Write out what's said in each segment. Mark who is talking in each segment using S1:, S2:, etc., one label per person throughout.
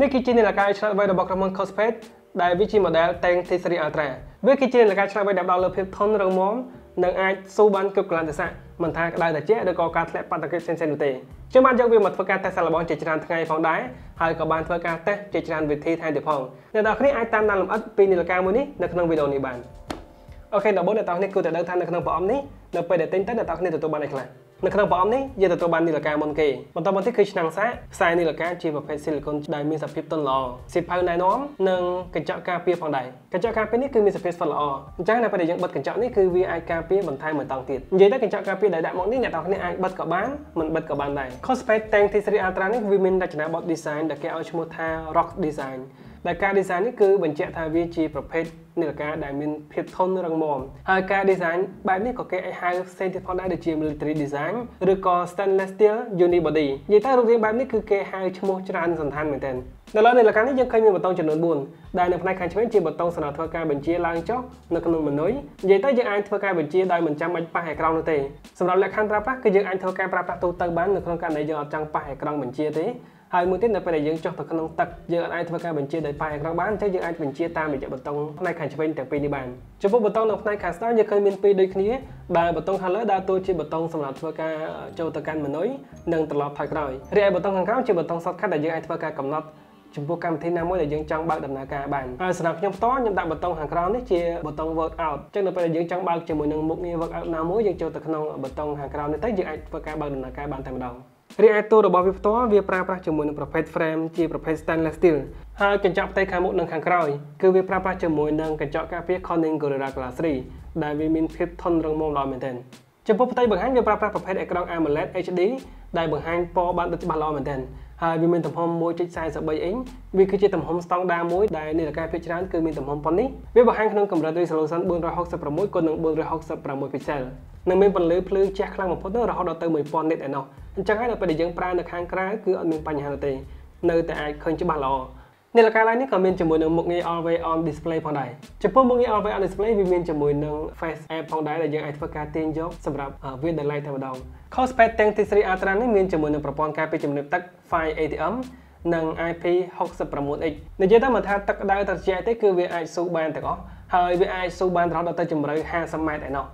S1: នេះគឺជានាឡិកាឆ្លាតវៃរបស់ក្រុមហ៊ុន Cospace ដែលវាជា model Tank T3 Ultra វាគឺជានាឡិកាឆ្លាតវៃដែលផ្ដល់លើភាពធន់រឹងមាំនិងអាចស៊ូបានគ្រប់កលៈទេសៈមិនថាក្តៅត្រជាក់ឬក៏ការធ្លាក់បាតុកិច្ចផ្សេងៗនោះទេខ្ញុំបានយកវាមកធ្វើការតេស្តសាកល្បងជាច្រើនថ្ងៃផងដែរហើយក៏បានធ្វើការតេស្តជាច្រើនវិធីថែមទៀតផងអ្នកនរគ្នាអាចតាមដានលម្អិតពីនាឡិកាមួយនេះនៅក្នុងវីដេអូនេះបានអូខេដំបូងអ្នកនរគ្នាគួរតែដឹងថានៅក្នុងប្រអប់នេះនៅពេលដែលទិញទៅអ្នកនរគ្នាទទួលបានអីខ្លះ នៅក្នុងប្រអប់នេះយើងទទួលបាននីលកាមុនគេបន្តមកទៀតគឺឆ្នាំងសាកខ្សែនីលកាជាប្រភេទស៊ីលីកុនដែលមានសភាពទន់ល្អសៀវភៅណែនាំនិងកញ្ចក់ការពារផងដែរកញ្ចក់ការពារនេះគឺមានសភាពស្វិតល្អអញ្ចឹងនៅពេលដែលយើងបិទកញ្ចក់នេះគឺវាអាចការពារបន្ថែមមួយតង់ទៀតនិយាយទៅកញ្ចក់ការពារដែលដាក់មកនេះអ្នកនរគ្នាអាចបិទក៏បានមិនបិទក៏បានដែរ Cospace Tank T3 Ultra នេះវាមានរចនាបថ design ដែលគេឲ្យឈ្មោះថា Rock Design ដែលការ design នេះគឺបញ្ជាក់ថាវាជាប្រភេទនាឡិកាដែលមានភាពធន់រឹងមាំហើយការ design បែបនេះក៏គេអាចហៅផ្សេងទៀតផងដែរដូចជា military design ឬក៏ stainless steel unibody និយាយទៅរូបរាងបែបនេះគឺគេហៅឈ្មោះច្រើនសន្តានមែនទែននៅលើនាឡិកានេះយើងឃើញមានប៊ូតុងចំនួន4ដែលនៅផ្នែកខាងឆ្វេងជាប៊ូតុងសម្រាប់ធ្វើការបញ្ជាឡើងចុះនៅក្នុងម៉ឺនុយនិយាយទៅយើងអាចធ្វើការបញ្ជាដោយមិនចាំបាច់ប៉ះអេក្រង់នោះទេសម្រាប់លក្ខខណ្ឌប្រើប្រាស់គឺយើងអាចធ្វើការប្រើប្រាស់ទូទៅបាននៅក្នុងករណីយើងអត់ចង់ប៉ះអេក្រង់បញ្ជាទេ ហើយមួយទៀតនៅពេលដែលយើងចុះទៅក្នុងទឹកយើងអាចធ្វើការបញ្ជាដោយប៉ាអេក្រង់បានអញ្ចឹងយើងអាចបញ្ជាតាមរយៈប៊ូតុងផ្នែកខាងឆ្វេងទាំងពីរនេះបានចំពោះប៊ូតុងនៅផ្នែកខាងស្ដាំយើងឃើញមានពីរដូចគ្នាដែលប៊ូតុងខាងលើដើរតួជាប៊ូតុងសម្រាប់ធ្វើការចូលទៅកាន់ម៉ឺនុយនិងត្រឡប់ថយក្រោយរីឯប៊ូតុងខាងក្រោមជាប៊ូតុង shortcut ដែលយើងអាចធ្វើការកំណត់ចំពោះកម្មវិធីណាមួយដែលយើងចង់បើកដំណើរការបានហើយសម្រាប់ខ្ញុំផ្ទាល់ខ្ញុំដាក់ប៊ូតុងខាងក្រោមនេះជាប៊ូតុង work out អញ្ចឹងនៅពេលដែលយើងចង់បើកជាមួយនឹងមុខងារ work out ណាមួយយើងចូលទៅក្នុងប៊ូតុងខាងក្រោមនេះទៅយើងអាចធ្វើការបើកដំណើរការបានតែម្ដង រីឯតួរបស់វាផ្ទាល់វាប្រើប្រាស់ជាមួយនឹងប្រភេទ frame ជាប្រភេទ stainless steel ហើយកញ្ចក់ផ្ទៃខាងមុខនិងខាងក្រោយគឺវាប្រើប្រាស់ជាមួយនឹងកញ្ចក់ការពារ Corning Gorilla Glass 3ដែលវាមានភាពធន់រឹងមាំល្អមែនទែនចំពោះផ្ទៃបង្ហាញវាប្រើប្រាស់ប្រភេទអេក្រង់ AMOLED HD ដែលបង្ហាញពណ៌បានដូចច្បាស់ល្អមែនទែនហើយវាមានទំហំ1.43អ៊ីងវាគឺជាទំហំស្តង់ដារមួយដែលនាឡិកាភាគច្រើនគឺមានទំហំប៉ុណ្នេះវាបង្ហាញក្នុងកម្រិត resolution 466គុណនឹង466 pixel និងមានពន្លឺភ្លើងជះខ្លាំងបំផុតរហូតដល់ទៅ1000 nit ឯណោះ អញ្ចឹងហើយដល់ពេលដែលយើងប្រើនៅខាងក្រៅគឺអត់មានបញ្ហាទេនៅតែអាចឃើញច្បាស់ល្អនាឡិកា Line នេះក៏មានជាមួយនឹងមុខងារ Always On Display ផងដែរចំពោះមុខងារ Always On Display វាមានជាមួយនឹង Face App ផងដែរដែលយើងអាចធ្វើការទាញយកសម្រាប់វា Delay តែម្ដង Cospace Tank T3 Ultra នេះមានជាមួយនឹងប្រព័ន្ធការពារជំនឿទឹក Fire ATM និង IP69X និយាយទៅមិនថាទឹកក្តៅត្រជាក់ទេគឺវាអាចស៊ូបានទាំងអស់ហើយវាអាចស៊ូបានរហូតដល់ទៅជម្រៅ50ម៉ែត្រឯណោះ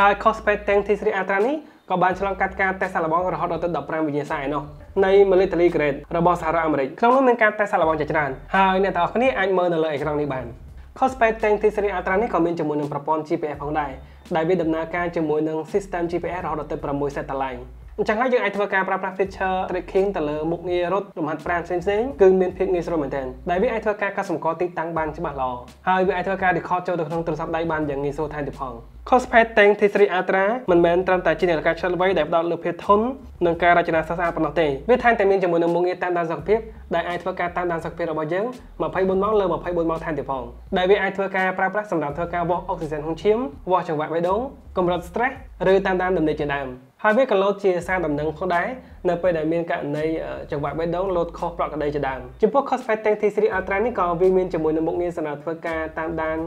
S1: ហើយ Cospace Tank T3 Ultra នេះក៏បានឆ្លងកាត់ការតេស្តសាកល្បងរហូតដល់ទៅ15វិញ្ញាសាឯណោះនៃ military grade របស់សហរដ្ឋអាមេរិកក្នុងនោះមានការតេស្តសាកល្បងជាច្រើនហើយអ្នកទាំងអស់គ្នាអាចមើលនៅលើអេក្រង់នេះបាន Cospace Tank T3 Ultra នេះក៏មានជាមួយនឹងប្រព័ន្ធ GPS ផងដែរដែលវាដំណើរការជាមួយនឹង system GPS រហូតដល់ទៅ6 satellite អញ្ចឹងហើយយើងអាចធ្វើការប្រើប្រាស់ feature tracking ទៅលើមុខងាររត់លំហាត់ប្រាណផ្សេងៗគឺមានភាពងាយស្រួលមែនទែនដែលវាអាចធ្វើការកត់សម្គាល់ទីតាំងបានច្បាស់ល្អហើយវាអាចធ្វើការ record ចូលទៅក្នុងទូរស័ព្ទដៃបានយ៉ាងងាយស្រួលថែមទៀតផង Cospace Tank T3 Ultra មិនមែនត្រឹមតែជានាឡិកាឆ្លាតវៃដែលផ្ដោតលើភាពធន់និងការរចនាស្អាតប៉ុណ្ណោះទេវាថែមទាំងមានជាមួយនឹងមុខងារតាមដានសុខភាពដែលអាចធ្វើការតាមដានសុខភាពរបស់យើង24ម៉ោងលើ24ម៉ោងថែមទៀតផងដែលវាអាចធ្វើការប្រើប្រាស់សម្រាប់ធ្វើការវាស់អុកស៊ីហ្សែនក្នុងឈាមវាស់ចង្វាក់បេះដូងកម្រិត stress ឬតាមដានដំណេកជាដើមហើយវាក៏លោតជាសារដំណឹងផងដែរនៅពេលដែលមានករណីចង្វាក់បេះដូងលោតខុសប្រក្រតីជាដើមចំពោះ Cospace Tank T3 Ultra នេះក៏វាមានជាមួយនឹងមុខងារសម្រាប់ធ្វើការតាមដាន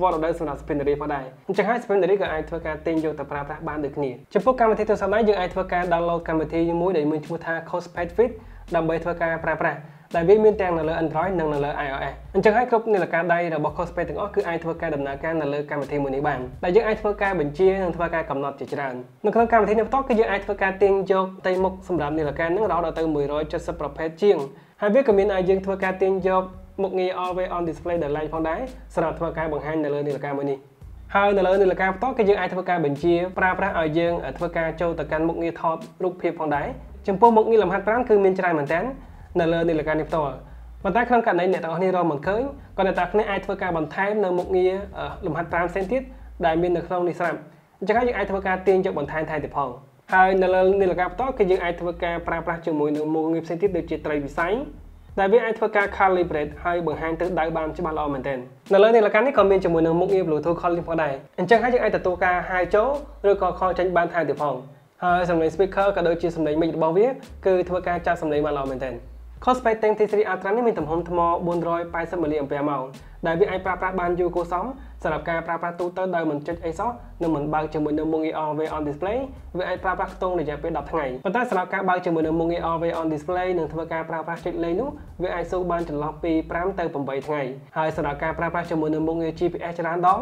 S1: វត្តរដូវសម្រាប់ spinnery ផងដែរអញ្ចឹងហើយ spinnery ក៏អាចធ្វើការទិញយកទៅប្រើប្រាស់បានដូចគ្នាចំពោះកម្មវិធីទូរស័ព្ទដៃយើងអាចធ្វើការ download កម្មវិធីមួយដែលមានឈ្មោះថា Cospace Fit ដើម្បីធ្វើការប្រើប្រាស់ដែលវាមានទាំងនៅលើ Android និងនៅលើ iOS អញ្ចឹងហើយគ្រប់នាឡិកាដៃរបស់ Cospace ទាំងអស់គឺអាចធ្វើការដំណើរការនៅលើកម្មវិធីមួយនេះបានដែលយើងអាចធ្វើការបញ្ជានិងធ្វើការកំណត់ជាច្រើននៅក្នុងកម្មវិធីនេះផ្ទាល់គឺយើងអាចធ្វើការទាញយកផ្ទៃមុខសម្រាប់នាឡិកានឹងរហូតដល់ទៅ170ប្រភេទជាងហើយវាក៏មានឲ្យយើងធ្វើការទាញយក មុខងារ always on display ដែល light ផងដែរសម្រាប់ធ្វើការបង្ហាញនៅលើនាឡិកាមួយនេះហើយនៅលើនាឡិកាផ្ទាល់គឺយើងអាចធ្វើការបញ្ជាប្រើប្រាស់ឲ្យយើងធ្វើការចូលទៅកាន់មុខងារថតរូបភាពផងដែរចំពោះមុខងារលំហាត់ប្រាណគឺមានច្រើនមែនតើនៅលើនាឡិកានេះផ្ទាល់ប៉ុន្តែក្នុងករណីអ្នកទាំងអស់គ្នារកមិនឃើញក៏អ្នកទាំងអស់គ្នាអាចធ្វើការបន្ថែមនៅមុខងារលំហាត់ប្រាណផ្សេងទៀតដែលមាននៅក្នុងនេះស្រាប់អញ្ចឹងហើយយើងអាចធ្វើការទាញយកបន្ថែមថែមទៀតផងហើយនៅលើនាឡិកាផ្ទាល់គឺយើងអាចធ្វើការប្រើប្រាស់ជាមួយនឹងមុខងារផ្សេងទៀតដូចជាត្រីវិស័យ ដែលវាអាចធ្វើការ calibrate ហើយបង្ហាញទិសដៅបានច្បាស់ល្អមែនទែននៅលើនាឡិកានេះក៏មានជាមួយនឹងមុខងារ Bluetooth calling ផងដែរអញ្ចឹងហើយយើងអាចទទួលការហៅចូលឬក៏ call ចេញបានថែមទៀតផងហើយសំឡេង speaker ក៏ដូចជាសំឡេង mic របស់វាគឺធ្វើការចាប់សំឡេងបានល្អមែនទែន Cospace Tank T3 Ultra នេះមានទំហំថ្ម480 mAh ដែលវាអាចប្រើប្រាស់បានយូរគួរសមសម្រាប់ការប្រើប្រាស់ទូទៅដោយមិនចុចអីសោះនិងមិនបើកជាមួយនឹងមុខងារ Always on display វាអាចប្រើប្រាស់ខ្ទង់រយៈពេល10ថ្ងៃប៉ុន្តែសម្រាប់ការបើកជាមួយនឹងមុខងារ Always on display និងធ្វើការប្រើប្រាស់ចុចលេខនោះវាអាចស៊ូបានចន្លោះពី5ទៅ8ថ្ងៃហើយសម្រាប់ការប្រើប្រាស់ជាមួយនឹងមុខងារ GPS ច្រើនដង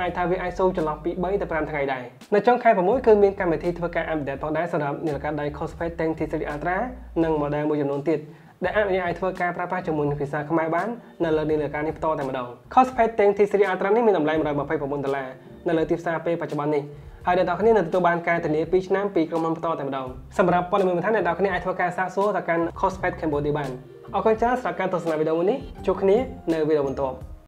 S1: អាចថាវាអាចសូវចន្លោះពី3ទៅ5ថ្ងៃដែរនៅចុងខែ6គឺមានកម្មវិធីធ្វើការ update ផងដែរសម្រាប់នាឡិកាដៃ Cosplay Tank T3 Ultra និង model មួយចំនួនទៀត ដែលអនុញ្ញាតឲ្យធ្វើការប្រើប្រាស់ជាមួយនឹងភាសាខ្មែរបាននៅលើនាឡិកានេះផ្ទាល់តែម្ដង Cosplay Tank T3 Ultra នេះមានតម្លៃ129ដុល្លារនៅលើទីផ្សារពេលបច្ចុប្បន្ននេះហើយអ្នកនរគ្នានឹងទទួលបានការធានា2ឆ្នាំពីក្រុមហ៊ុនផ្ទាល់តែម្ដងសម្រាប់ព័ត៌មានបន្ថែមអ្នកនរគ្នាអាចធ្វើការសាកសួរទៅកាន់ Cosplay Cambodia បានអរគុណច្រើនសម្រាប់ការទស្សនាវីដេអូនេះជួបគ្នានៅវីដេអូបន្ទាប់